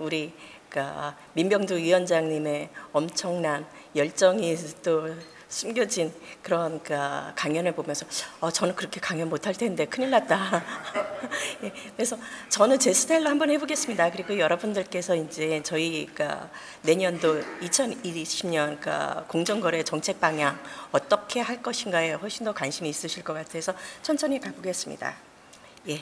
우리 그러니까 민병두 위원장님의 엄청난 열정이 또 숨겨진 그런 그 강연을 보면서 어, 저는 그렇게 강연 못할 텐데 큰일 났다. 예, 그래서 저는 제 스타일로 한번 해보겠습니다. 그리고 여러분들께서 이제 저희 가 내년도 2020년 그 공정거래 정책 방향 어떻게 할 것인가에 훨씬 더 관심이 있으실 것 같아서 천천히 가보겠습니다. 예.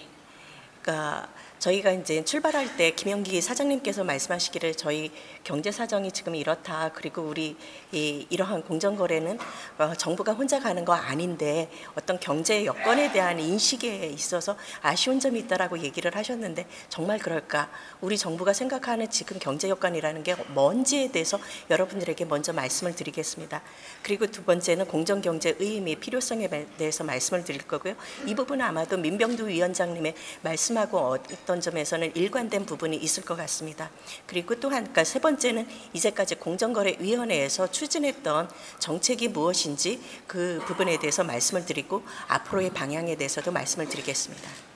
그러니까 저희가 이제 출발할 때 김영기 사장님께서 말씀하시기를 저희 경제 사정이 지금 이렇다. 그리고 우리 이, 이러한 공정 거래는 어, 정부가 혼자 가는 거 아닌데 어떤 경제 여건에 대한 인식에 있어서 아쉬운 점이 있다라고 얘기를 하셨는데 정말 그럴까? 우리 정부가 생각하는 지금 경제 여건이라는 게 뭔지에 대해서 여러분들에게 먼저 말씀을 드리겠습니다. 그리고 두 번째는 공정 경제 의미 필요성에 대해서 말씀을 드릴 거고요. 이 부분은 아마도 민병두 위원장님의 말씀하고 어떤 점에서는 일관된 부분이 있을 것 같습니다. 그리고 또한 그러니까 세 번째는 이제까지 공정거래위원회에서 추진했던 정책이 무엇인지 그 부분에 대해서 말씀을 드리고 앞으로의 방향에 대해서도 말씀을 드리겠습니다.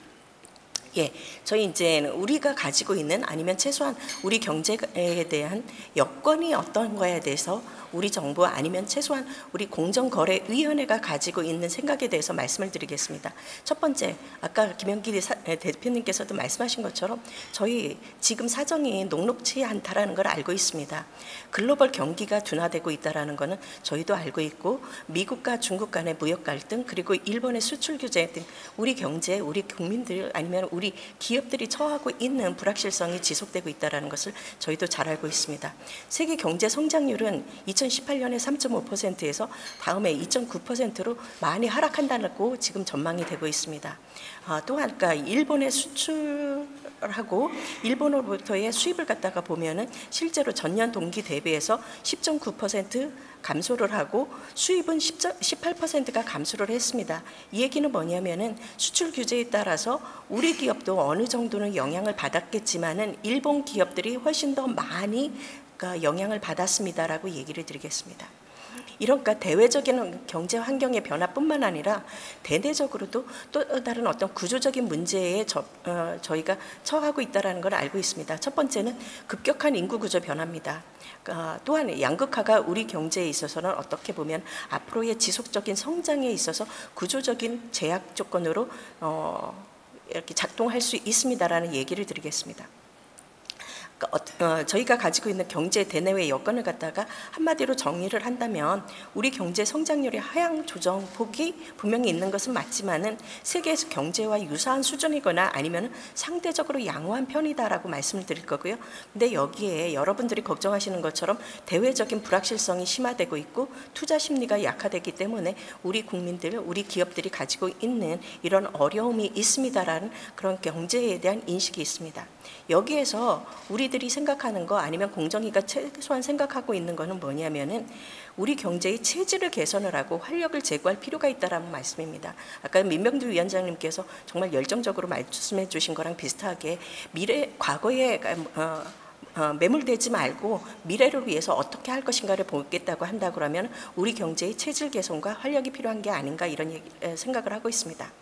예, 저희 이제 우리가 가지고 있는 아니면 최소한 우리 경제에 대한 여건이 어떤 거에 대해서 우리 정부 아니면 최소한 우리 공정거래위원회가 가지고 있는 생각에 대해서 말씀을 드리겠습니다. 첫 번째, 아까 김영길 대표님께서도 말씀하신 것처럼 저희 지금 사정이 녹록치 않다라는 걸 알고 있습니다. 글로벌 경기가 둔화되고 있다라는 것은 저희도 알고 있고 미국과 중국 간의 무역 갈등 그리고 일본의 수출 규제 등 우리 경제, 우리 국민들 아니면 우리 기업들이 처하고 있는 불확실성이 지속되고 있다라는 것을 저희도 잘 알고 있습니다. 세계 경제 성장률은 2018년에 3.5%에서 다음에 2.9%로 많이 하락한다고 지금 전망이 되고 있습니다. 아, 또한 그러니까 일본의 수출 하고 일본으로부터의 수입을 갖다가 보면은 실제로 전년 동기 대비해서 10.9% 감소를 하고 수입은 18%가 감소를 했습니다. 이 얘기는 뭐냐면은 수출 규제에 따라서 우리 기업도 어느 정도는 영향을 받았겠지만은 일본 기업들이 훨씬 더 많이 그러니까 영향을 받았습니다라고 얘기를 드리겠습니다. 이런 그러니까 대외적인 경제 환경의 변화뿐만 아니라 대내적으로도 또 다른 어떤 구조적인 문제에 저, 어, 저희가 처하고 있다는 걸 알고 있습니다. 첫 번째는 급격한 인구 구조 변화입니다. 어, 또한 양극화가 우리 경제에 있어서는 어떻게 보면 앞으로의 지속적인 성장에 있어서 구조적인 제약 조건으로 어, 이렇게 작동할 수 있습니다라는 얘기를 드리겠습니다. 그러니까 어, 저희가 가지고 있는 경제 대내외 여건을 갖다가 한마디로 정의를 한다면 우리 경제 성장률의 하향 조정 폭이 분명히 있는 것은 맞지만은 세계에서 경제와 유사한 수준이거나 아니면 상대적으로 양호한 편이다라고 말씀을 드릴 거고요. 근데 여기에 여러분들이 걱정하시는 것처럼 대외적인 불확실성이 심화되고 있고 투자 심리가 약화되기 때문에 우리 국민들, 우리 기업들이 가지고 있는 이런 어려움이 있습니다라는 그런 경제에 대한 인식이 있습니다. 여기에서 우리 들이 생각하는 거 아니면 공정위가 최소한 생각하고 있는 거는 뭐냐면은 우리 경제의 체질을 개선을 하고 활력을 제고할 필요가 있다라는 말씀입니다. 아까 민병두 위원장님께서 정말 열정적으로 말씀해 주신 거랑 비슷하게 미래 과거에 어, 어, 매몰되지 말고 미래를 위해서 어떻게 할 것인가를 보겠다고 한다 그러면 우리 경제의 체질 개선과 활력이 필요한 게 아닌가 이런 얘기, 생각을 하고 있습니다.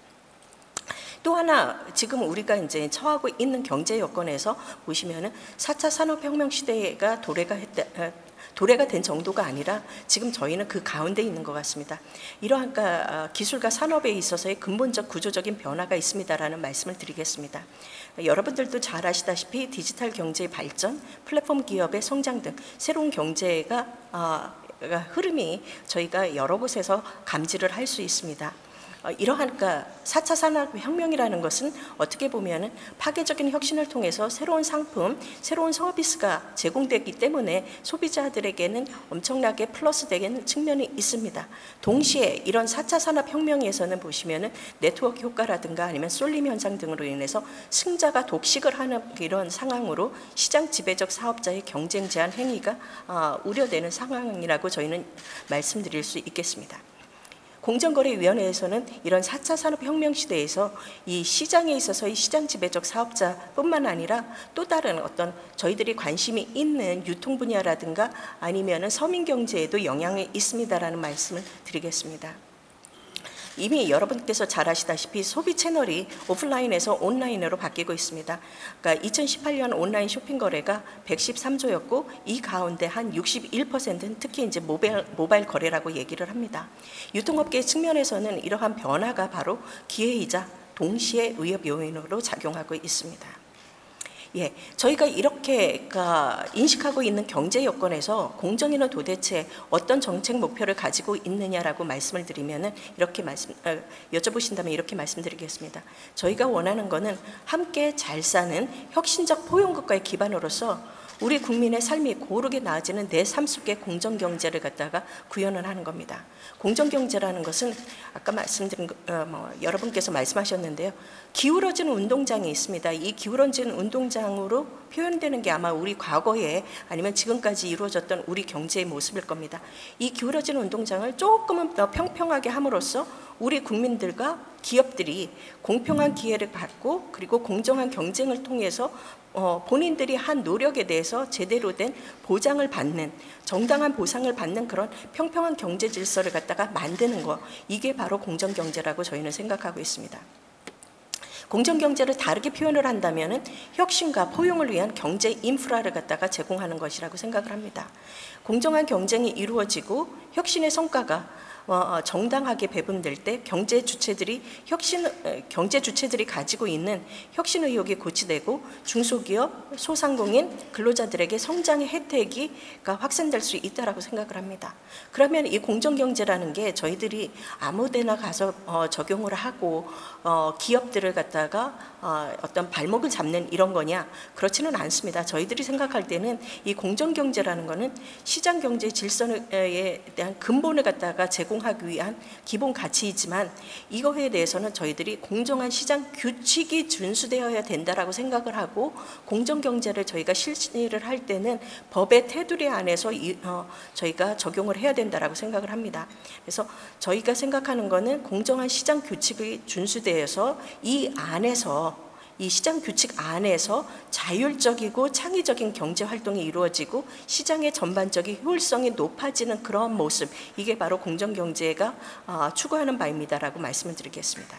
또 하나 지금 우리가 이제 처하고 있는 경제 여건에서 보시면은 4차 산업혁명 시대가 도래가 했다, 어, 도래가 된 정도가 아니라 지금 저희는 그 가운데 있는 것 같습니다. 이러한 어, 기술과 산업에 있어서의 근본적 구조적인 변화가 있습니다라는 말씀을 드리겠습니다. 여러분들도 잘 아시다시피 디지털 경제의 발전, 플랫폼 기업의 성장 등 새로운 경제가 어, 흐름이 저희가 여러 곳에서 감지를 할 수 있습니다. 어, 이러한 그러니까 4차 산업혁명이라는 것은 어떻게 보면 파괴적인 혁신을 통해서 새로운 상품, 새로운 서비스가 제공되기 때문에 소비자들에게는 엄청나게 플러스 되는 측면이 있습니다. 동시에 이런 4차 산업혁명에서는 보시면 네트워크 효과라든가 아니면 쏠림 현상 등으로 인해서 승자가 독식을 하는 이런 상황으로 시장 지배적 사업자의 경쟁 제한 행위가 어, 우려되는 상황이라고 저희는 말씀드릴 수 있겠습니다. 공정거래위원회에서는 이런 4차 산업혁명 시대에서 이 시장에 있어서의 시장 지배적 사업자뿐만 아니라 또 다른 어떤 저희들이 관심이 있는 유통 분야라든가 아니면 서민 경제에도 영향이 있습니다라는 말씀을 드리겠습니다. 이미 여러분께서 잘 아시다시피 소비 채널이 오프라인에서 온라인으로 바뀌고 있습니다. 그러니까 2018년 온라인 쇼핑 거래가 113조였고 이 가운데 한 61%는 특히 이제 모바일, 모바일 거래라고 얘기를 합니다. 유통업계 측면에서는 이러한 변화가 바로 기회이자 동시에 위협 요인으로 작용하고 있습니다. 예, 저희가 이렇게 그러니까 인식하고 있는 경제 여건에서 공정위는 도대체 어떤 정책 목표를 가지고 있느냐라고 말씀을 드리면은 이렇게 말씀 어, 여쭤보신다면 이렇게 말씀드리겠습니다. 저희가 원하는 것은 함께 잘 사는 혁신적 포용국가의 기반으로서 우리 국민의 삶이 고르게 나아지는 내삶 속의 공정 경제를 갖다가 구현을 하는 겁니다. 공정 경제라는 것은 아까 말씀드린 어, 뭐 여러분께서 말씀하셨는데요. 기울어지는 운동장이 있습니다. 이 기울어지는 운동장으로 표현되는 게 아마 우리 과거에 아니면 지금까지 이루어졌던 우리 경제의 모습일 겁니다. 이 기울어지는 운동장을 조금은 더 평평하게 함으로써 우리 국민들과 기업들이 공평한 기회를 받고 그리고 공정한 경쟁을 통해서 어, 본인들이 한 노력에 대해서 제대로 된 보장을 받는 정당한 보상을 받는 그런 평평한 경제 질서를 갖다가 만드는 거 이게 바로 공정 경제라고 저희는 생각하고 있습니다. 공정 경제를 다르게 표현을 한다면은 혁신과 포용을 위한 경제 인프라를 갖다가 제공하는 것이라고 생각을 합니다. 공정한 경쟁이 이루어지고 혁신의 성과가 정당하게 배분될 때 경제 주체들이 혁신 경제 주체들이 가지고 있는 혁신 의욕이 고치되고 중소기업, 소상공인, 근로자들에게 성장의 혜택이 확산될 수 있다라고 생각을 합니다. 그러면 이 공정 경제라는 게 저희들이 아무데나 가서 어, 적용을 하고 기업들을 갖다가 어떤 발목을 잡는 이런 거냐 그렇지는 않습니다. 저희들이 생각할 때는 이 공정 경제라는 거는 시장 경제 질서에 대한 근본을 갖다가 제공 제공하기 위한 기본 가치이지만 이거에 대해서는 저희들이 공정한 시장 규칙이 준수되어야 된다라고 생각을 하고 공정 경제를 저희가 실시를 할 때는 법의 테두리 안에서 이, 어, 저희가 적용을 해야 된다라고 생각을 합니다. 그래서 저희가 생각하는 거는 공정한 시장 규칙이 준수되어서 이 안에서 이 시장 규칙 안에서 자율적이고 창의적인 경제 활동이 이루어지고 시장의 전반적인 효율성이 높아지는 그런 모습 이게 바로 공정 경제가 어, 추구하는 바입니다라고 말씀을 드리겠습니다.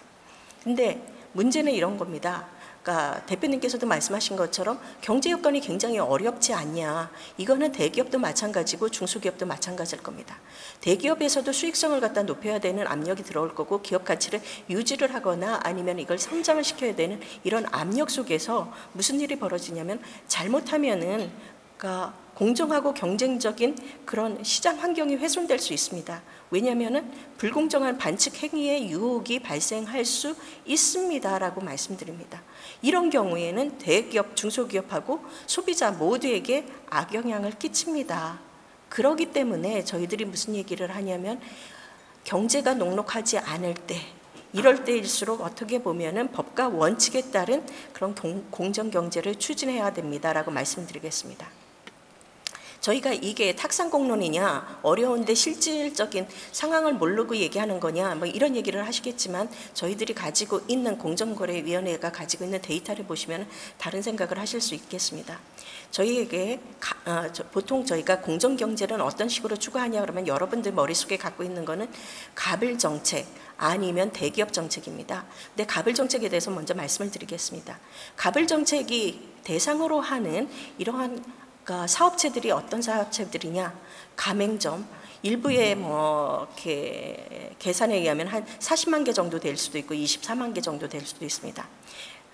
근데 문제는 이런 겁니다. 그러니까 대표님께서도 말씀하신 것처럼 경제 여건이 굉장히 어렵지 않냐. 이거는 대기업도 마찬가지고 중소기업도 마찬가지일 겁니다. 대기업에서도 수익성을 갖다 높여야 되는 압력이 들어올 거고 기업 가치를 유지를 하거나 아니면 이걸 성장을 시켜야 되는 이런 압력 속에서 무슨 일이 벌어지냐면 잘못하면은 그러니까 공정하고 경쟁적인 그런 시장 환경이 훼손될 수 있습니다. 왜냐하면 불공정한 반칙 행위의 유혹이 발생할 수 있습니다라고 말씀드립니다. 이런 경우에는 대기업, 중소기업하고 소비자 모두에게 악영향을 끼칩니다. 그러기 때문에 저희들이 무슨 얘기를 하냐면 경제가 녹록하지 않을 때 이럴 때일수록 어떻게 보면은 법과 원칙에 따른 그런 공정 경제를 추진해야 됩니다라고 말씀드리겠습니다. 저희가 이게 탁상공론이냐 어려운데 실질적인 상황을 모르고 얘기하는 거냐 뭐 이런 얘기를 하시겠지만 저희들이 가지고 있는 공정거래위원회가 가지고 있는 데이터를 보시면 다른 생각을 하실 수 있겠습니다. 저희에게 가, 어, 저, 보통 저희가 공정경제는 어떤 식으로 추구하냐 그러면 여러분들 머릿속에 갖고 있는 거는 가불 정책 아니면 대기업 정책입니다. 근데 가불 정책에 대해서 먼저 말씀을 드리겠습니다. 가불 정책이 대상으로 하는 이러한 그러니까 사업체들이 어떤 사업체들이냐? 가맹점 일부의 뭐 이렇게 계산에 의하면 한 40만 개 정도 될 수도 있고 24만 개 정도 될 수도 있습니다.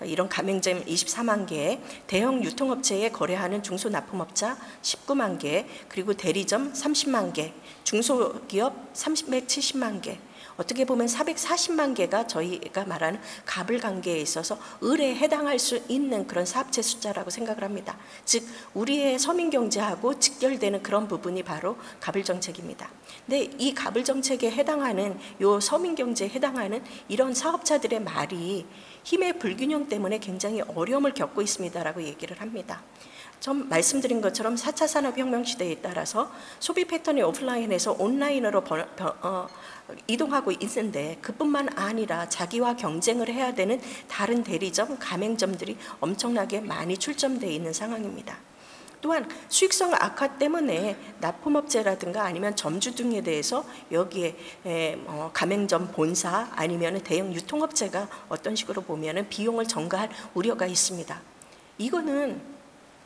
이런 가맹점 24만 개, 대형 유통업체에 거래하는 중소납품업자 19만 개, 그리고 대리점 30만 개, 중소기업 370만 개, 어떻게 보면 440만 개가 저희가 말하는 갑을 관계에 있어서 을에 해당할 수 있는 그런 사업체 숫자라고 생각을 합니다. 즉 우리의 서민 경제하고 직결되는 그런 부분이 바로 갑을 정책입니다. 근데 이 갑을 정책에 해당하는 요 서민 경제에 해당하는 이런 사업자들의 말이 힘의 불균형 때문에 굉장히 어려움을 겪고 있습니다라고 얘기를 합니다. 좀 말씀드린 것처럼 4차 산업혁명 시대에 따라서 소비 패턴이 오프라인에서 온라인으로 번, 어, 이동하고 있는데 그뿐만 아니라 자기와 경쟁을 해야 되는 다른 대리점, 가맹점들이 엄청나게 많이 출점되어 있는 상황입니다. 또한 수익성 악화 때문에 납품업체라든가 아니면 점주 등에 대해서 여기에 에, 어, 가맹점 본사 아니면 대형 유통업체가 어떤 식으로 보면 비용을 전가할 우려가 있습니다. 이거는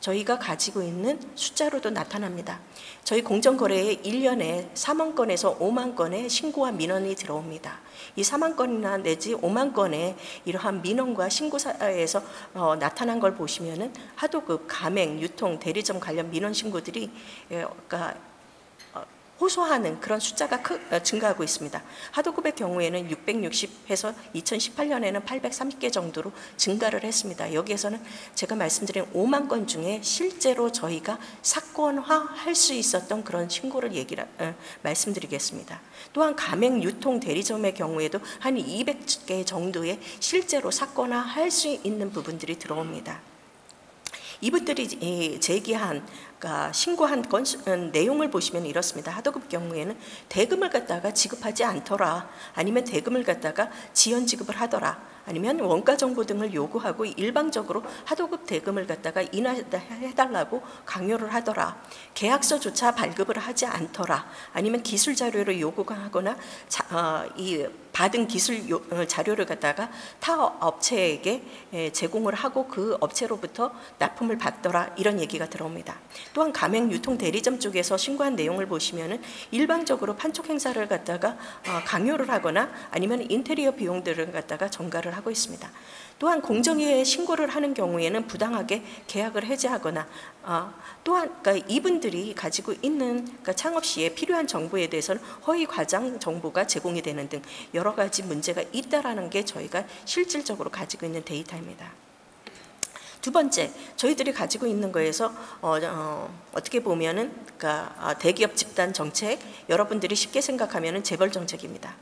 저희가 가지고 있는 숫자로도 나타납니다. 저희 공정거래에 1년에 4만 건에서 5만 건의 신고와 민원이 들어옵니다. 이 4만 건이나 내지 5만 건의 이러한 민원과 신고 사에서 어, 나타난 걸 보시면은 하도급, 가맹, 유통, 대리점 관련 민원 신고들이 예, 그러니까 호소하는 그런 숫자가 크, 어, 증가하고 있습니다. 하도급의 경우에는 660해서 2018년에는 830개 정도로 증가를 했습니다. 여기에서는 제가 말씀드린 5만 건 중에 실제로 저희가 사건화할 수 있었던 그런 신고를 얘기를 어, 말씀드리겠습니다. 또한 가맹 유통 대리점의 경우에도 한 200개 정도의 실제로 사건화할 수 있는 부분들이 들어옵니다. 이분들이 제기한 그러니까 신고한 건 음, 내용을 보시면 이렇습니다. 하도급 경우에는 대금을 갖다가 지급하지 않더라. 아니면 대금을 갖다가 지연 지급을 하더라. 아니면 원가 정보 등을 요구하고 일방적으로 하도급 대금을 갖다가 인하해달라고 강요를 하더라. 계약서조차 발급을 하지 않더라. 아니면 기술 자료를 요구하거나 자, 어, 이 받은 기술 요, 어, 자료를 갖다가 타 업체에게 제공을 하고 그 업체로부터 납품을 받더라 이런 얘기가 들어옵니다. 또한 가맹 유통 대리점 쪽에서 신고한 내용을 보시면은 일방적으로 판촉 행사를 갖다가 어, 강요를 하거나 아니면 인테리어 비용들을 갖다가 전가를 하고 있습니다. 또한 공정위에 신고를 하는 경우에는 부당하게 계약을 해지하거나 어, 또한 그러니까 이분들이 가지고 있는 그러니까 창업 시에 필요한 정보에 대해서는 허위 과장 정보가 제공이 되는 등 여러 가지 문제가 있다라는 게 저희가 실질적으로 가지고 있는 데이터입니다. 두 번째, 저희들이 가지고 있는 거에서 어, 어, 떻게 보면은 그러니까 아, 대기업 집단 정책 여러분들이 쉽게 생각하면은 재벌 정책입니다.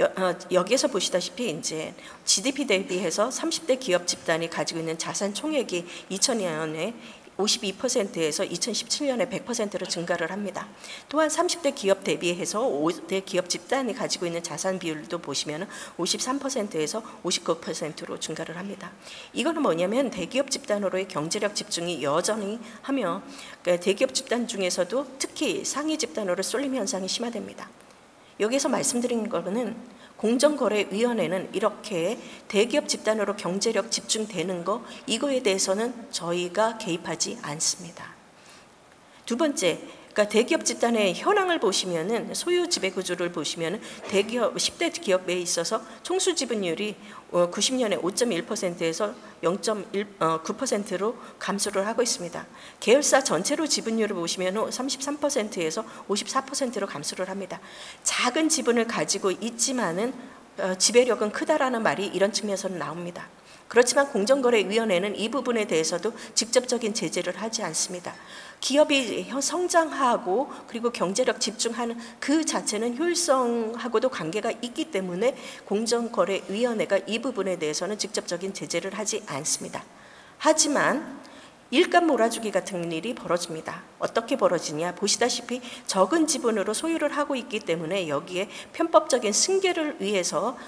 여, 어, 여기에서 보시다시피 이제 GDP 대비해서 30대 기업 집단이 가지고 있는 자산 총액이 2000년에 52%에서 2017년에 100%로 증가를 합니다. 또한 30대 기업 대비해서 5대 기업 집단이 가지고 있는 자산 비율도 보시면 53%에서 59%로 증가를 합니다. 이거는 뭐냐면 대기업 집단으로의 경제력 집중이 여전히 하며 그러니까 대기업 집단 중에서도 특히 상위 집단으로 쏠림 현상이 심화됩니다. 여기서 말씀드린 거는 공정거래위원회는 이렇게 대기업 집단으로 경제력 집중되는 거 이거에 대해서는 저희가 개입하지 않습니다. 두 번째, 그러니까 대기업 집단의 현황을 보시면은 소유 지배 구조를 보시면은 대기업 10대 기업에 있어서 총수 지분율이 90년에 어, 5.1%에서 0.9%로 어, 감소를 하고 있습니다. 계열사 전체로 지분율을 보시면 33%에서 54%로 감소를 합니다. 작은 지분을 가지고 있지만은 어, 지배력은 크다라는 말이 이런 측면에서는 나옵니다. 그렇지만 공정거래위원회는 이 부분에 대해서도 직접적인 제재를 하지 않습니다. 기업이 성장하고 그리고 경제력 집중하는 그 자체는 효율성하고도 관계가 있기 때문에 공정거래위원회가 이 부분에 대해서는 직접적인 제재를 하지 않습니다. 하지만 일감 몰아주기 같은 일이 벌어집니다. 어떻게 벌어지냐 보시다시피 적은 지분으로 소유를 하고 있기 때문에 여기에 편법적인 승계를 위해서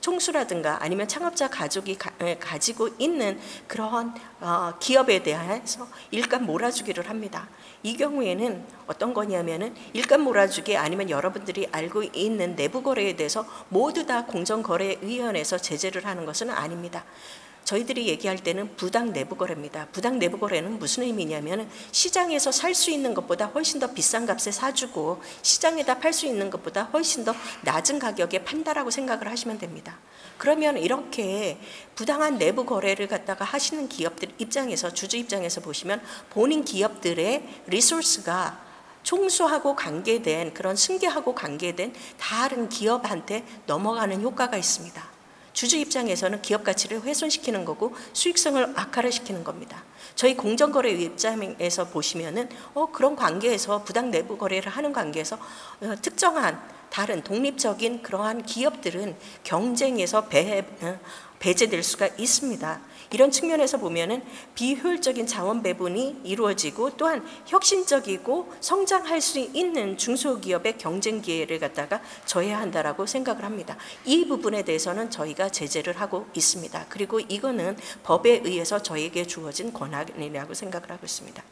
총수라든가 아니면 창업자 가족이 가, 지고 있는 그러한 어, 기업에 대해서 일감 몰아주기를 합니다. 이 경우에는 어떤 거냐면은 일감 몰아주기 아니면 여러분들이 알고 있는 내부 거래에 대해서 모두 다 공정거래위원회에서 제재를 하는 것은 아닙니다. 저희들이 얘기할 때는 부당 내부 거래입니다. 부당 내부 거래는 무슨 의미냐면 시장에서 살 수 있는 것보다 훨씬 더 비싼 값에 사주고 시장에다 팔 수 있는 것보다 훨씬 더 낮은 가격에 판다라고 생각을 하시면 됩니다. 그러면 이렇게 부당한 내부 거래를 갖다가 하시는 기업들 입장에서 주주 입장에서 보시면 본인 기업들의 리소스가 총수하고 관계된 그런 승계하고 관계된 다른 기업한테 넘어가는 효과가 있습니다. 주주 입장에서는 기업 가치를 훼손시키는 거고 수익성을 악화를 시키는 겁니다. 저희 공정거래 입장에서 보시면은 어, 그런 관계에서 부당 내부 거래를 하는 관계에서 어, 특정한 다른 독립적인 그러한 기업들은 경쟁에서 배, 어, 배제될 수가 있습니다. 이런 측면에서 보면은 비효율적인 자원 배분이 이루어지고 또한 혁신적이고 성장할 수 있는 중소기업의 경쟁 기회를 갖다가 저해한다라고 생각을 합니다. 이 부분에 대해서는 저희가 제재를 하고 있습니다. 그리고 이거는 법에 의해서 저에게 주어진 권한이라고 생각을 하고 있습니다.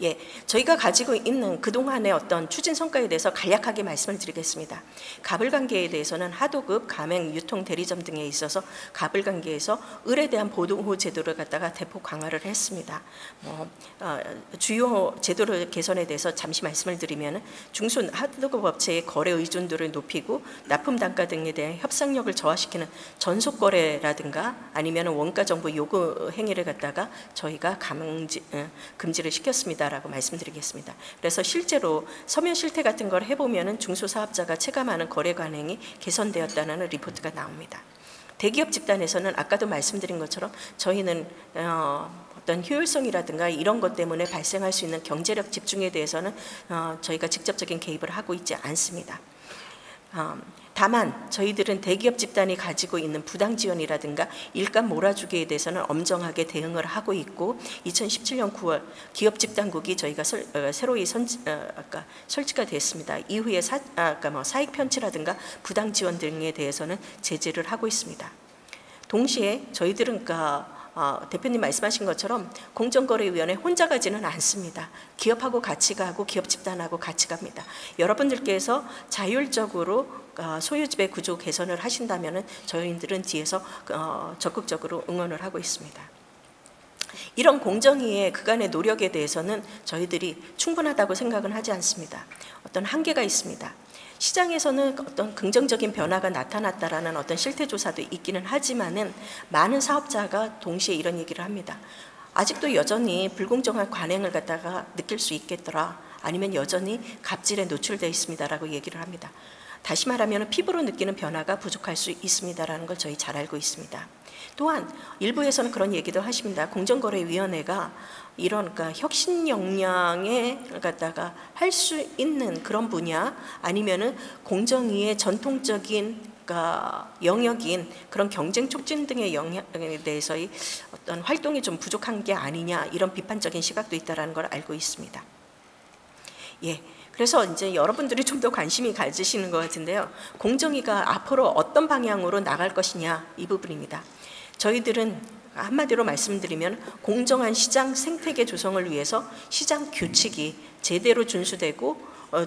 예, 저희가 가지고 있는 그동안의 어떤 추진 성과에 대해서 간략하게 말씀을 드리겠습니다. 가불관계에 대해서는 하도급, 가맹, 유통, 대리점 등에 있어서 가불관계에서 을에 대한 보호 제도를 갖다가 대폭 강화를 했습니다. 뭐 어, 주요 제도를 개선에 대해서 잠시 말씀을 드리면 중순 하도급 업체의 거래 의존도를 높이고 납품 단가 등에 대한 협상력을 저하시키는 전속 거래라든가 아니면 원가 정보 요구 행위를 갖다가 저희가 감지, 어, 금지를 시켰습니다. 있다라고 말씀드리겠습니다. 그래서 실제로 서면 실태 같은 걸 해보면은 중소사업자가 체감하는 거래 관행이 개선되었다는 리포트가 나옵니다. 대기업 집단에서는 아까도 말씀드린 것처럼 저희는 어, 어떤 효율성이라든가 이런 것 때문에 발생할 수 있는 경제력 집중에 대해서는 어, 저희가 직접적인 개입을 하고 있지 않습니다. 어, 다만 저희들은 대기업 집단이 가지고 있는 부당 지원이라든가 일감 몰아주기에 대해서는 엄정하게 대응을 하고 있고 2017년 9월 기업 집단국이 저희가 설, 어, 새로이 선, 어, 아까 설치가 됐습니다. 이후에 사, 아까 뭐 사익 편취라든가 부당 지원 등에 대해서는 제재를 하고 있습니다. 동시에 저희들은 그러니까 어, 대표님 말씀하신 것처럼 공정거래위원회 혼자 가지는 않습니다. 기업하고 같이 가고 기업 집단하고 같이 갑니다. 여러분들께서 자율적으로 어, 소유지배 구조 개선을 하신다면 저희들은 뒤에서 어, 적극적으로 응원을 하고 있습니다. 이런 공정위의 그간의 노력에 대해서는 저희들이 충분하다고 생각은 하지 않습니다. 어떤 한계가 있습니다. 시장에서는 어떤 긍정적인 변화가 나타났다라는 어떤 실태 조사도 있기는 하지만은 많은 사업자가 동시에 이런 얘기를 합니다. 아직도 여전히 불공정한 관행을 갖다가 느낄 수 있겠더라. 아니면 여전히 갑질에 노출되어 있습니다라고 얘기를 합니다. 다시 말하면 피부로 느끼는 변화가 부족할 수 있습니다라는 걸 저희 잘 알고 있습니다. 또한 일부에서는 그런 얘기도 하십니다. 공정거래위원회가 이런 그러니까 혁신 역량에 갖다가 할 수 있는 그런 분야 아니면은 공정위의 전통적인 그러니까 영역인 그런 경쟁 촉진 등의 영역에 대해서의 어떤 활동이 좀 부족한 게 아니냐 이런 비판적인 시각도 있다라는 걸 알고 있습니다. 예. 그래서 이제 여러분들이 좀 더 관심이 가지시는 것 같은데요. 공정위가 앞으로 어떤 방향으로 나갈 것이냐 이 부분입니다. 저희들은 한마디로 말씀드리면 공정한 시장 생태계 조성을 위해서 시장 규칙이 제대로 준수되고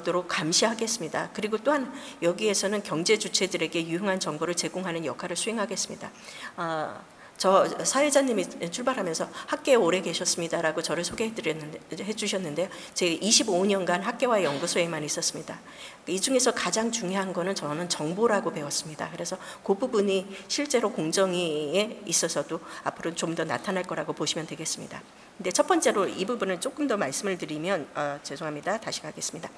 도록 감시하겠습니다. 그리고 또한 여기에서는 경제 주체들에게 유용한 정보를 제공하는 역할을 수행하겠습니다. 아, 저 사회자님이 출발하면서 학계에 오래 계셨습니다라고 저를 소개해 주셨는데요. 제가 25년간 학계와 연구소에만 있었습니다. 이 중에서 가장 중요한 거는 저는 정보라고 배웠습니다. 그래서 그 부분이 실제로 공정위에 있어서도 앞으로 좀 더 나타날 거라고 보시면 되겠습니다. 근데 첫 번째로 이 부분을 조금 더 말씀을 드리면 어, 죄송합니다. 다시 가겠습니다.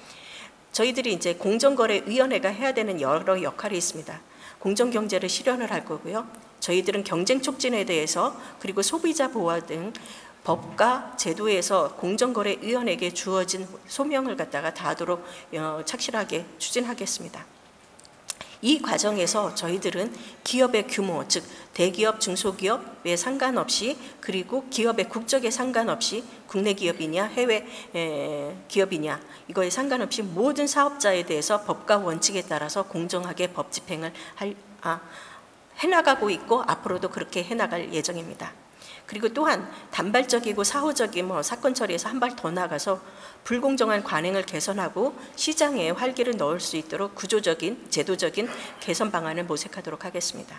저희들이 이제 공정거래위원회가 해야 되는 여러 역할이 있습니다. 공정경제를 실현을 할 거고요. 저희들은 경쟁 촉진에 대해서 그리고 소비자 보호 등 법과 제도에서 공정거래위원회에게 주어진 소명을 갖다가 다하도록 어, 착실하게 추진하겠습니다. 이 과정에서 저희들은 기업의 규모, 즉 대기업, 중소기업에 상관없이 그리고 기업의 국적에 상관없이 국내 기업이냐 해외 기업이냐 이거에 상관없이 모든 사업자에 대해서 법과 원칙에 따라서 공정하게 법 집행을 할, 아, 해나가고 있고 앞으로도 그렇게 해나갈 예정입니다. 그리고 또한 단발적이고 사후적인 뭐 사건 처리에서 한 발 더 나가서 불공정한 관행을 개선하고 시장에 활기를 넣을 수 있도록 구조적인 제도적인 개선 방안을 모색하도록 하겠습니다.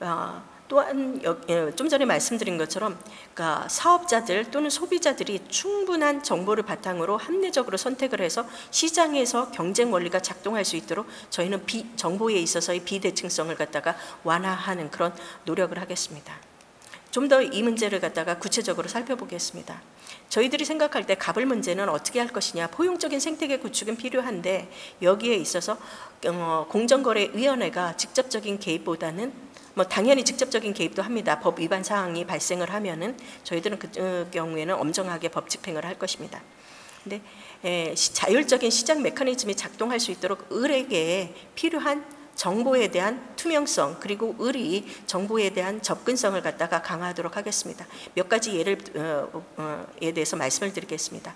어, 또한 예, 좀 전에 말씀드린 것처럼 그러니까 사업자들 또는 소비자들이 충분한 정보를 바탕으로 합리적으로 선택을 해서 시장에서 경쟁 원리가 작동할 수 있도록 저희는 비, 정보에 있어서의 비대칭성을 갖다가 완화하는 그런 노력을 하겠습니다. 좀 더 이 문제를 갖다가 구체적으로 살펴보겠습니다. 저희들이 생각할 때 갑을 문제는 어떻게 할 것이냐 포용적인 생태계 구축은 필요한데 여기에 있어서 어, 공정거래위원회가 직접적인 개입보다는 뭐 당연히 직접적인 개입도 합니다. 법 위반 사항이 발생을 하면은 저희들은 그 어, 경우에는 엄정하게 법 집행을 할 것입니다. 근데 에, 시, 자율적인 시장 메커니즘이 작동할 수 있도록 을에게 필요한 정보에 대한 투명성 그리고 을이 정보에 대한 접근성을 갖다가 강화하도록 하겠습니다. 몇 가지 예를 어, 어, 에 대해서 말씀을 드리겠습니다.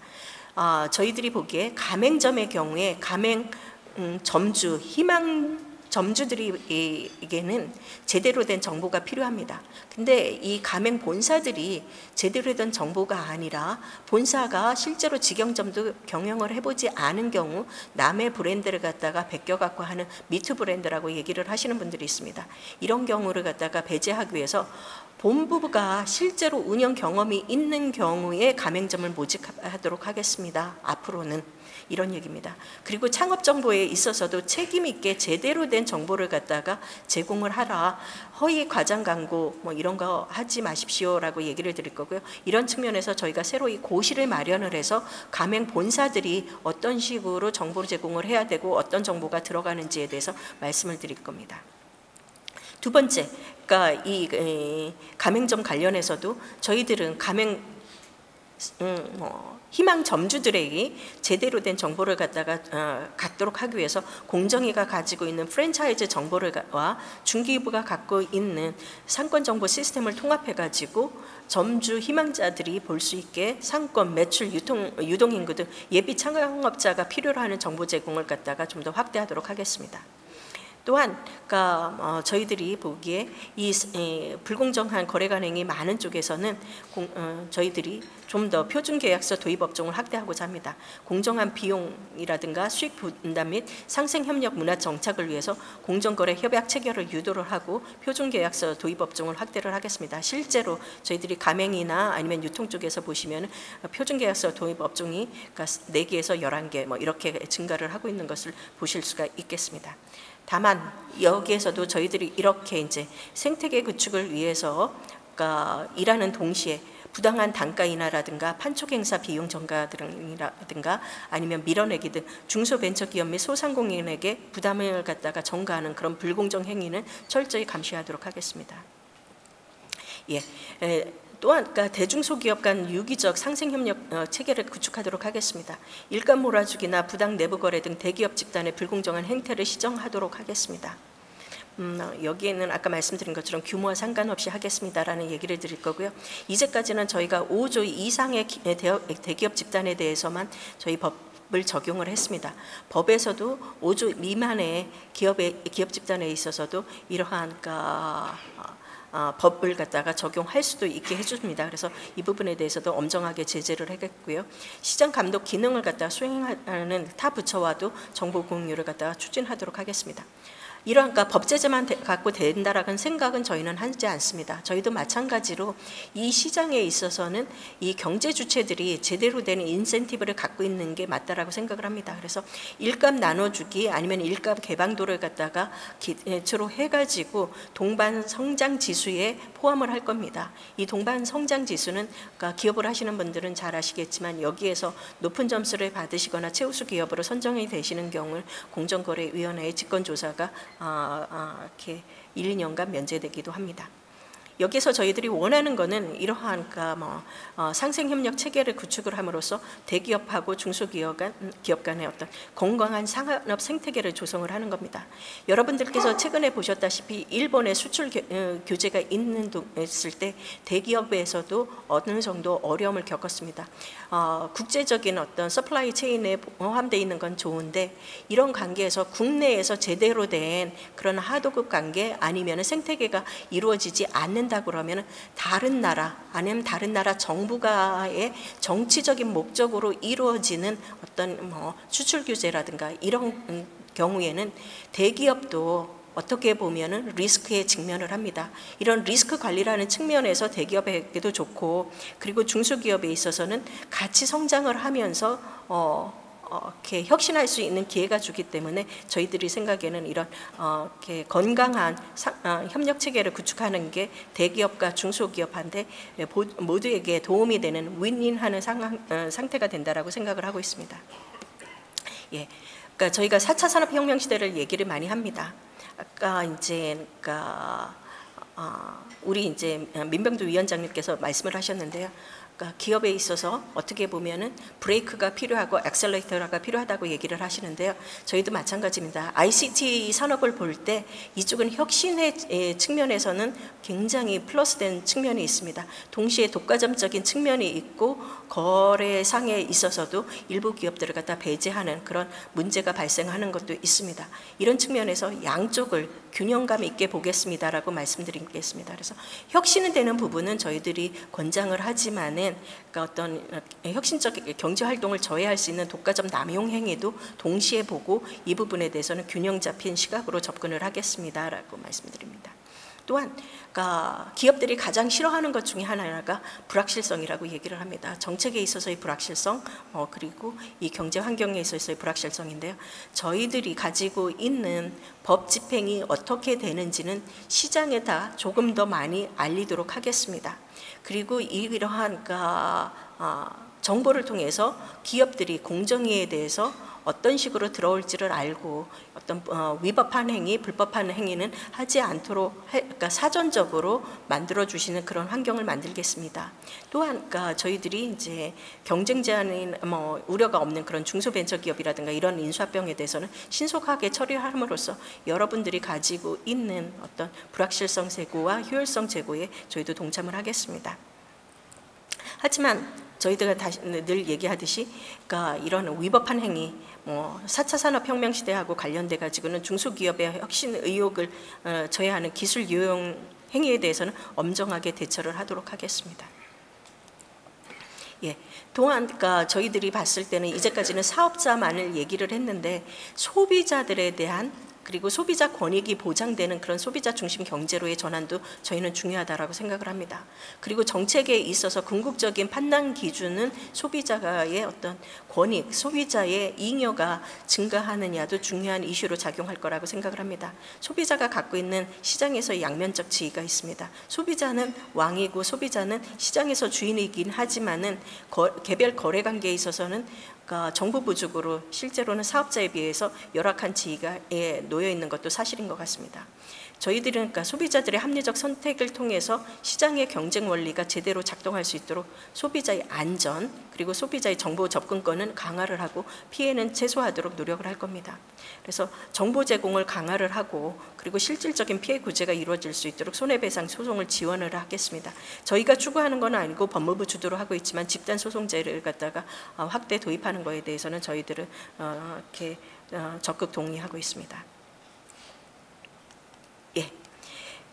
아, 저희들이 보기에 가맹점의 경우에 가맹 음, 점주 희망 점주들에게는 제대로 된 정보가 필요합니다. 근데 이 가맹 본사들이 제대로 된 정보가 아니라 본사가 실제로 직영점도 경영을 해보지 않은 경우 남의 브랜드를 갖다가 베껴갖고 하는 미투 브랜드라고 얘기를 하시는 분들이 있습니다. 이런 경우를 갖다가 배제하기 위해서 본부가 실제로 운영 경험이 있는 경우에 가맹점을 모집하도록 하겠습니다. 앞으로는. 이런 얘기입니다. 그리고 창업 정보에 있어서도 책임 있게 제대로 된 정보를 갖다가 제공을 하라. 허위 과장 광고 뭐 이런 거 하지 마십시오라고 얘기를 드릴 거고요. 이런 측면에서 저희가 새로 이 고시를 마련을 해서 가맹 본사들이 어떤 식으로 정보를 제공을 해야 되고 어떤 정보가 들어가는지에 대해서 말씀을 드릴 겁니다. 두 번째, 그러니까 이 가맹점 관련해서도 저희들은 가맹 음, 뭐 희망 점주들에게 제대로 된 정보를 갖다가 어, 갖도록 하기 위해서 공정위가 가지고 있는 프랜차이즈 정보를와 중기부가 갖고 있는 상권 정보 시스템을 통합해 가지고 점주 희망자들이 볼 수 있게 상권, 매출, 유통, 유동 인구 등 예비 창업자가 필요로 하는 정보 제공을 갖다가 좀 더 확대하도록 하겠습니다. 또한 그러니까 어, 저희들이 보기에 이 에, 불공정한 거래 관행이 많은 쪽에서는 공, 어, 저희들이 좀 더 표준 계약서 도입 업종을 확대하고자 합니다. 공정한 비용이라든가 수익 분담 및 상생 협력 문화 정착을 위해서 공정거래 협약 체결을 유도를 하고 표준 계약서 도입 업종을 확대를 하겠습니다. 실제로 저희들이 가맹이나 아니면 유통 쪽에서 보시면 표준 계약서 도입 업종이 그러니까 4개에서 11개 뭐 이렇게 증가를 하고 있는 것을 보실 수가 있겠습니다. 다만 여기에서도 저희들이 이렇게 이제 생태계 구축을 위해서 그러니까 일하는 동시에 부당한 단가 인하라든가 판촉 행사 비용 전가라든가 아니면 밀어내기 등 중소벤처기업 및 소상공인에게 부담을 갖다가 전가하는 그런 불공정 행위는 철저히 감시하도록 하겠습니다. 예, 또한 그러니까 대중소기업 간 유기적 상생협력 어, 체계를 구축하도록 하겠습니다. 일감 몰아주기나 부당 내부 거래 등 대기업 집단의 불공정한 행태를 시정하도록 하겠습니다. 음, 어, 여기에는 아까 말씀드린 것처럼 규모와 상관없이 하겠습니다라는 얘기를 드릴 거고요. 이제까지는 저희가 5조 이상의 대기업 집단에 대해서만 저희 법을 적용을 했습니다. 법에서도 5조 미만의 기업의 기업 집단에 있어서도 이러한 그러니까 어, 법을 갖다가 적용할 수도 있게 해줍니다. 그래서 이 부분에 대해서도 엄정하게 제재를 하겠고요. 시장 감독 기능을 갖다 수행하는 타 부처와도 정보 공유를 갖다가 추진하도록 하겠습니다. 이러한 그러니까 법제재만 갖고 된다라는 생각은 저희는 하지 않습니다. 저희도 마찬가지로 이 시장에 있어서는 이 경제 주체들이 제대로 된 인센티브를 갖고 있는 게 맞다라고 생각을 합니다. 그래서 일감 나눠주기 아니면 일감 개방도를 갖다가 기초로 해가지고 동반 성장 지수에 포함을 할 겁니다. 이 동반 성장 지수는 그러니까 기업을 하시는 분들은 잘 아시겠지만 여기에서 높은 점수를 받으시거나 최우수 기업으로 선정이 되시는 경우 공정거래위원회의 직권조사가 이렇게 1, 2년간 면제되기도 합니다. 여기서 저희들이 원하는 것은 이러한 그러니까 뭐 어, 상생 협력 체계를 구축을 함으로써 대기업하고 중소기업 간 기업 간의 어떤 건강한 산업 생태계를 조성을 하는 겁니다. 여러분들께서 최근에 보셨다시피 일본의 수출 겨, 어, 규제가 있는 있을 때 대기업에서도 어느 정도 어려움을 겪었습니다. 어, 국제적인 어떤 supply chain에 포함되어 있는 건 좋은데 이런 관계에서 국내에서 제대로 된 그런 하도급 관계 아니면 생태계가 이루어지지 않는 않는다 그러면 다른 나라 아니면 다른 나라 정부가의 정치적인 목적으로 이루어지는 어떤 뭐 수출 규제라든가 이런 경우에는 대기업도 어떻게 보면은 리스크에 직면을 합니다. 이런 리스크 관리라는 측면에서 대기업에게도 좋고 그리고 중소기업에 있어서는 같이 성장을 하면서 어 어, 이렇게 혁신할 수 있는 기회가 주기 때문에 저희들이 생각에는 이런 어, 이렇게 건강한 사, 어, 협력 체계를 구축하는 게 대기업과 중소기업한테 모두에게 도움이 되는 윈윈하는 상황, 어, 상태가 된다라고 생각을 하고 있습니다. 예, 그러니까 저희가 4차 산업혁명 시대를 얘기를 많이 합니다. 아까 이제 그러니까 어, 우리 이제 민병두 위원장님께서 말씀을 하셨는데요. 그러니까 기업에 있어서 어떻게 보면은 브레이크가 필요하고 엑셀레이터가 필요하다고 얘기를 하시는데요. 저희도 마찬가지입니다. ICT 산업을 볼 때 이쪽은 혁신의 에, 측면에서는 굉장히 플러스된 측면이 있습니다. 동시에 독과점적인 측면이 있고 거래상에 있어서도 일부 기업들을 갖다 배제하는 그런 문제가 발생하는 것도 있습니다. 이런 측면에서 양쪽을 균형감 있게 보겠습니다라고 말씀드리겠습니다. 그래서 혁신은 되는 부분은 저희들이 권장을 하지만은 그러니까 어떤 혁신적 경제 활동을 저해할 수 있는 독과점 남용 행위도 동시에 보고 이 부분에 대해서는 균형 잡힌 시각으로 접근을 하겠습니다라고 말씀드립니다. 또한 그러니까 기업들이 가장 싫어하는 것 중에 하나가 불확실성이라고 얘기를 합니다. 정책에 있어서의 불확실성, 어, 그리고 이 경제 환경에 있어서의 불확실성인데요. 저희들이 가지고 있는 법 집행이 어떻게 되는지는 시장에 다 조금 더 많이 알리도록 하겠습니다. 그리고 이러한 그러니까, 어, 정보를 통해서 기업들이 공정위에 대해서 어떤 식으로 들어올지를 알고 어떤 어, 위법한 행위, 불법한 행위는 하지 않도록 해, 그러니까 사전적으로 만들어 주시는 그런 환경을 만들겠습니다. 또한 그러니까 저희들이 이제 경쟁 제한인 뭐 우려가 없는 그런 중소벤처 기업이라든가 이런 인수합병에 대해서는 신속하게 처리함으로써 여러분들이 가지고 있는 어떤 불확실성 제고와 효율성 제고에 저희도 동참을 하겠습니다. 하지만 저희들가 다시 늘 얘기하듯이 그러니까 이런 위법한 행위 뭐 4차 산업혁명 시대하고 관련돼 가지고는 중소기업의 혁신 의욕을 어, 저해하는 기술 유용 행위에 대해서는 엄정하게 대처를 하도록 하겠습니다. 예, 또한 그러니까 저희들이 봤을 때는 이제까지는 사업자만을 얘기를 했는데 소비자들에 대한 그리고 소비자 권익이 보장되는 그런 소비자 중심 경제로의 전환도 저희는 중요하다라고 생각을 합니다. 그리고 정책에 있어서 궁극적인 판단 기준은 소비자의 어떤 권익, 소비자의 잉여가 증가하느냐도 중요한 이슈로 작용할 거라고 생각을 합니다. 소비자가 갖고 있는 시장에서의 양면적 지위가 있습니다. 소비자는 왕이고 소비자는 시장에서 주인이긴 하지만은 거, 개별 거래 관계에 있어서는 그러니까 정부 부족으로 실제로는 사업자에 비해서 열악한 지위에 놓여 있는 것도 사실인 것 같습니다. 저희들은 그러니까 소비자들의 합리적 선택을 통해서 시장의 경쟁 원리가 제대로 작동할 수 있도록 소비자의 안전 그리고 소비자의 정보 접근권은 강화를 하고 피해는 최소화하도록 노력을 할 겁니다. 그래서 정보 제공을 강화를 하고 그리고 실질적인 피해 구제가 이루어질 수 있도록 손해배상 소송을 지원을 하겠습니다. 저희가 추구하는 건 아니고 법무부 주도로 하고 있지만 집단 소송제를 갖다가 어, 확대 도입하는 거에 대해서는 저희들은 어, 이렇게 어, 적극 동의하고 있습니다. 예.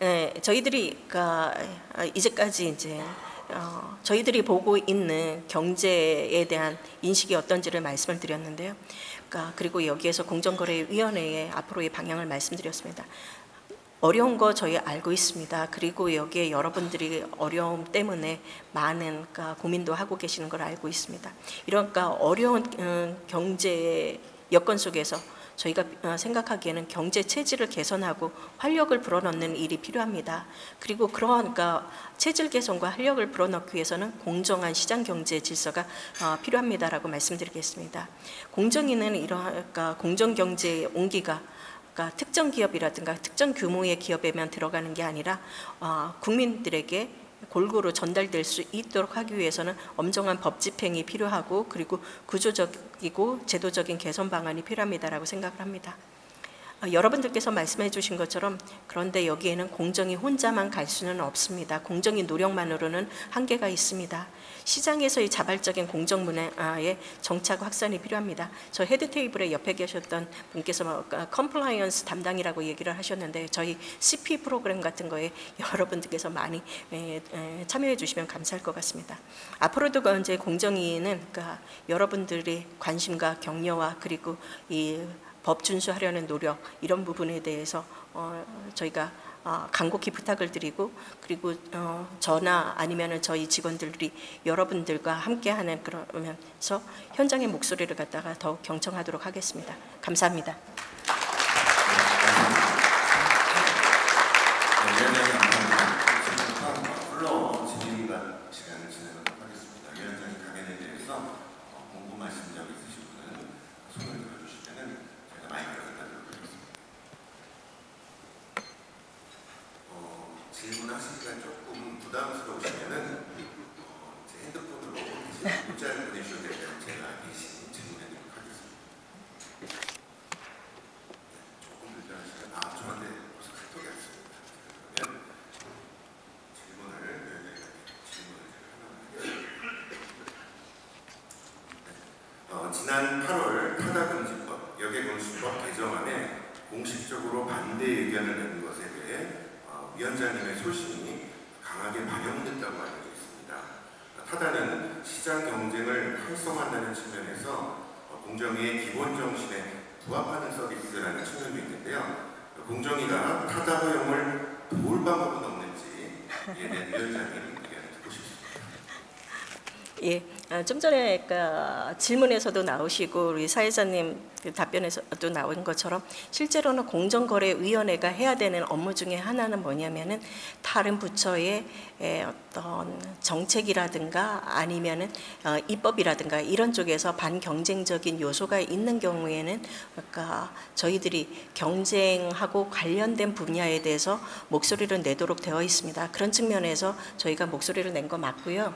예, 저희들이 그러니까 이제까지 이제 어, 저희들이 보고 있는 경제에 대한 인식이 어떤지를 말씀을 드렸는데요. 그러니까 그리고 여기에서 공정거래위원회의 앞으로의 방향을 말씀드렸습니다. 어려운 거 저희 알고 있습니다. 그리고 여기에 여러분들이 어려움 때문에 많은 그러니까 고민도 하고 계시는 걸 알고 있습니다. 이런 그러니까 어려운 음, 경제 여건 속에서 저희가 어, 생각하기에는 경제 체질을 개선하고 활력을 불어넣는 일이 필요합니다. 그리고 그러니까 체질 개선과 활력을 불어넣기 위해서는 공정한 시장 경제 질서가 어, 필요합니다라고 말씀드리겠습니다. 공정위는 이러한 그러니까 공정 경제의 온기가 그러니까 특정 기업이라든가 특정 규모의 기업에만 들어가는 게 아니라 어, 국민들에게 골고루 전달될 수 있도록 하기 위해서는 엄정한 법 집행이 필요하고 그리고 구조적이고 제도적인 개선 방안이 필요합니다라고 생각을 합니다. 어, 여러분들께서 말씀해 주신 것처럼 그런데 여기에는 공정위 혼자만 갈 수는 없습니다. 공정위 노력만으로는 한계가 있습니다. 시장에서의 자발적인 공정 문화의 정착 확산이 필요합니다. 저 head table에 옆에 계셨던 분께서 compliance 뭐, 담당이라고 얘기를 하셨는데 저희 CP 프로그램 같은 거에 여러분들께서 많이 참여해 주시면 감사할 것 같습니다. 앞으로도 그 이제 공정위는 그러니까 여러분들의 관심과 격려와 그리고 이 법 준수하려는 노력 이런 부분에 대해서 어, 저희가 어, 간곡히 부탁을 드리고 그리고 어, 저나 아니면 저희 직원들이 여러분들과 함께하는 그러면서 현장의 목소리를 갖다가 더 경청하도록 하겠습니다. 감사합니다. 질문하시기가 조금 부담스러우시면은 어, 제 핸드폰 문자를 보내주셔도 되면 제가 대신 질문해드리도록 하겠습니다. 조금 불편하시면 아 저한테 벌써 카톡이 왔습니다. 그러면 질문을 네, 질문을 제가 하나 어, 지난 8월 타다금지법 여객운수법 개정안에 공식적으로 반대 의견을 낸 것에 대해 어, 위원장님의 소신이 강하게 반영됐다고 알려져 있습니다. 타다는 시장 경쟁을 활성화한다는 측면에서 어, 정신에 부합하는 서비스라는 측면도 있는데요. 공정위가 타다 허용을 도울 방법은 없는지 이에 대한 위원장님 의견을 듣고 싶습니다. 예, 아, 좀 전에 그러니까 질문에서도 나오시고 우리 사회자님 그 답변에서도 나온 것처럼 실제로는 공정거래위원회가 해야 되는 업무 중에 하나는 뭐냐면은 다른 부처의 에, 어떤 정책이라든가 아니면은 어, 입법이라든가 이런 쪽에서 반경쟁적인 요소가 있는 경우에는 그러니까 저희들이 경쟁하고 관련된 분야에 대해서 목소리를 내도록 되어 있습니다. 그런 측면에서 저희가 목소리를 낸 거 맞고요.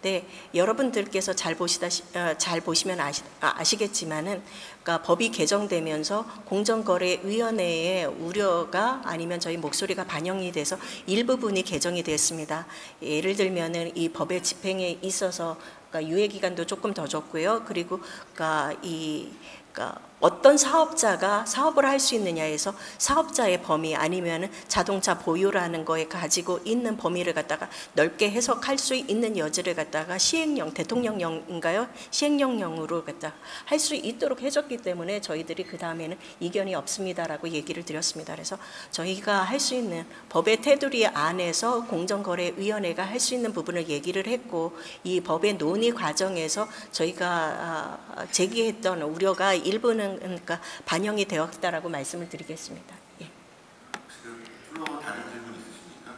네, 여러분들께서 잘 보시다 어, 잘 보시면 아시, 아, 시겠지만은 그러니까 법이 개정되면서 공정거래위원회의 우려가 아니면 저희 목소리가 반영이 돼서 일부분이 개정이 됐습니다. 예를 들면은 이 법의 집행에 있어서 그러니까 유예 기간도 조금 더 줬고요. 그리고 그러니까 이 그러니까 어떤 사업자가 사업을 할 수 있느냐에서 사업자의 범위 아니면은 자동차 보유라는 거에 가지고 있는 범위를 갖다가 넓게 해석할 수 있는 여지를 갖다가 시행령 대통령령인가요? 시행령령으로 갖다 할 수 있도록 해줬기 때문에 저희들이 그 다음에는 이견이 없습니다라고 얘기를 드렸습니다. 그래서 저희가 할 수 있는 법의 테두리 안에서 공정거래위원회가 할 수 있는 부분을 얘기를 했고 이 법의 논의 과정에서 저희가 아, 제기했던 우려가 일부는 그러니까 반영이 되었다라고 말씀을 드리겠습니다. 예. 지금 플로어 다른 질문 있으십니까?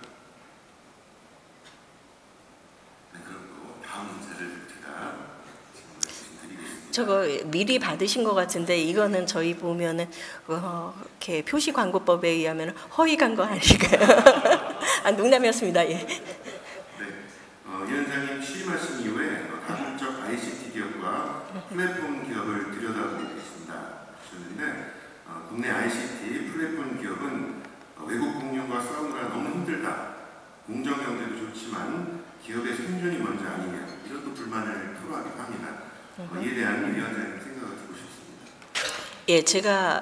네, 그럼 또 다음 문제를 제가 드리겠습니다. 저거 미리 받으신 것 같은데 이거는 저희 보면은 어, 이렇게 표시 광고법에 의하면 허위 광고 아닐까요? 아 농담이었습니다. 예. 네, 어, 위원장님 취임하신 이후에 어, 다국적 ICT 기업과 플랫폼 기업을 계십니다. 그런데 어, 국내 ICT 플랫폼 기업은 어, 외국 공룡과 싸우느라 너무 힘들다. 공정 경제도 좋지만 기업의 생존이 먼저 아니냐 이런 또 불만을 토로하기도 합니다. 어, 이에 대한 위원장님 생각을 듣고 싶습니다. 예, 제가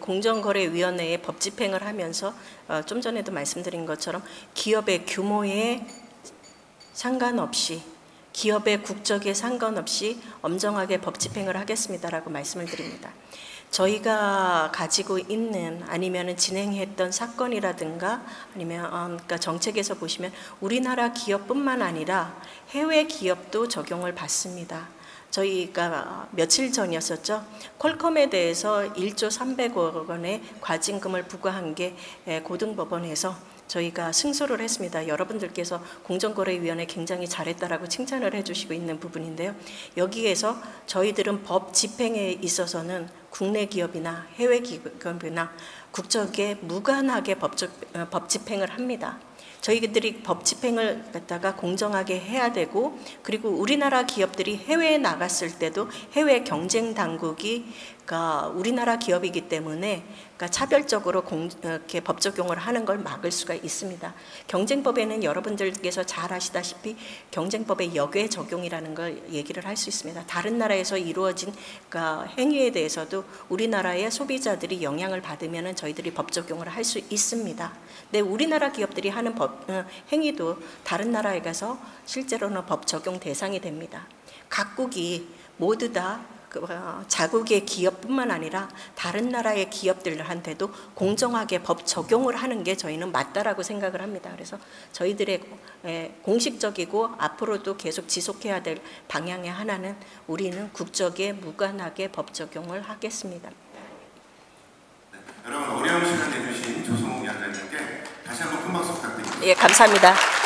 공정거래위원회의 법 집행을 하면서 어, 좀 전에도 말씀드린 것처럼 기업의 규모에 상관없이 기업의 국적에 상관없이 엄정하게 법 집행을 하겠습니다라고 말씀을 드립니다. 저희가 가지고 있는 아니면 진행했던 사건이라든가 아니면 어, 그러니까 정책에서 보시면 우리나라 기업뿐만 아니라 해외 기업도 적용을 받습니다. 저희가 며칠 전이었었죠. 퀄컴에 대해서 1조 300억 원의 과징금을 부과한 게 에, 고등법원에서 저희가 승소를 했습니다. 여러분들께서 공정거래위원회 굉장히 잘했다라고 칭찬을 해주시고 있는 부분인데요. 여기에서 저희들은 법 집행에 있어서는 국내 기업이나 해외 기업이나 국적에 무관하게 법적, 어, 법 집행을 합니다. 저희들이 법 집행을 갖다가 공정하게 해야 되고 그리고 우리나라 기업들이 해외에 나갔을 때도 해외 경쟁 당국이 그러니까 우리나라 기업이기 때문에 그러니까 차별적으로 공, 이렇게 법 적용을 하는 걸 막을 수가 있습니다. 경쟁법에는 여러분들께서 잘 아시다시피 경쟁법의 역외 적용이라는 걸 얘기를 할 수 있습니다. 다른 나라에서 이루어진 그러니까 행위에 대해서도 우리나라의 소비자들이 영향을 받으면 저희들이 법 적용을 할 수 있습니다. 근데 우리나라 기업들이 하는 법 어, 행위도 다른 나라에 가서 실제로는 법 적용 대상이 됩니다. 각국이 모두 다 자국의 기업뿐만 아니라 다른 나라의 기업들한테도 공정하게 법 적용을 하는 게 저희는 맞다라고 생각을 합니다. 그래서 저희들의 에, 공식적이고 앞으로도 계속 지속해야 될 방향의 하나는 우리는 국적에 무관하게 법 적용을 하겠습니다. 여러분 어려운 시간 내주신 조성욱 위원장님께 다시 한번 큰 박수 부탁드립니다. 예, 감사합니다.